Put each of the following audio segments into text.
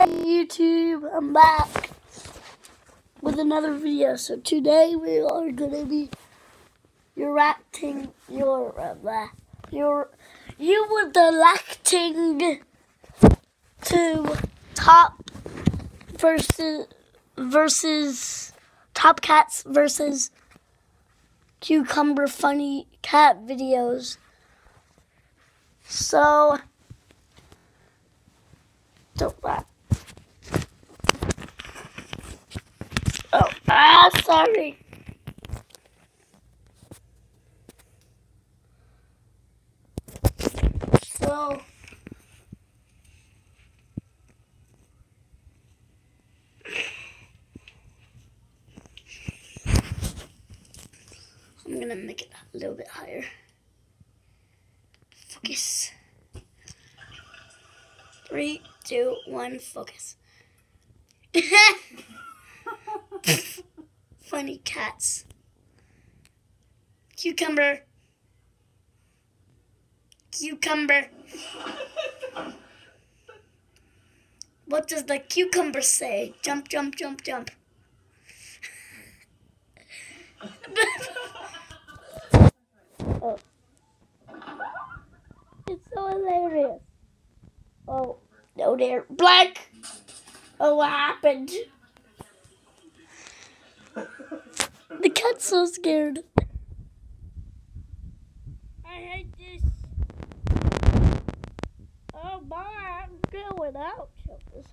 YouTube, I'm back with another video. So today we are gonna be reacting your uh, your you were the electing to top versus versus top cats versus cucumber funny cat videos. So don't laugh. Oh, ah, sorry. So, I'm gonna make it a little bit higher. Focus. Three, two, one, focus. Funny cats. Cucumber. Cucumber. What does the cucumber say? Jump, jump, jump, jump. oh. It's so hilarious. Oh, no, there. Black! Oh, what happened? The cat's so scared. I hate this. Oh my, I'm going out of this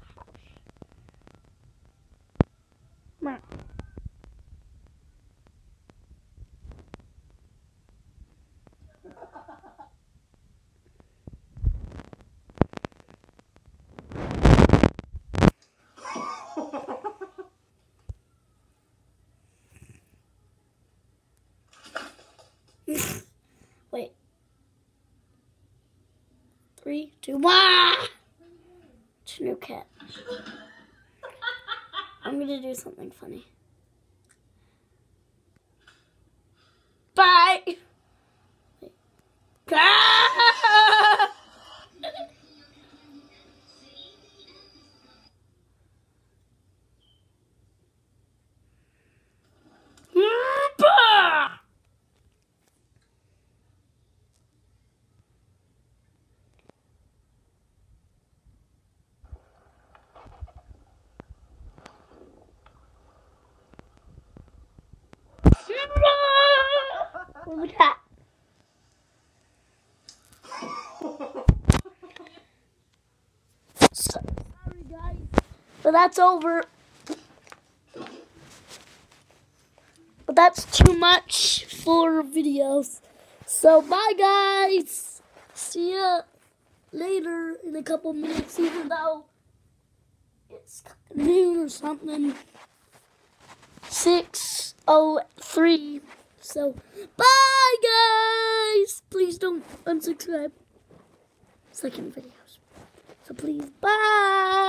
Three, two, one. New cat. I'm gonna do something funny. Bye. Wait. Ah! Bah! Sorry, guys. But that's over. But that's too much for videos. So bye, guys. See ya later in a couple minutes, even though it's noon or something. 603. So, bye, guys. Please don't unsubscribe. Second videos. So, please, bye.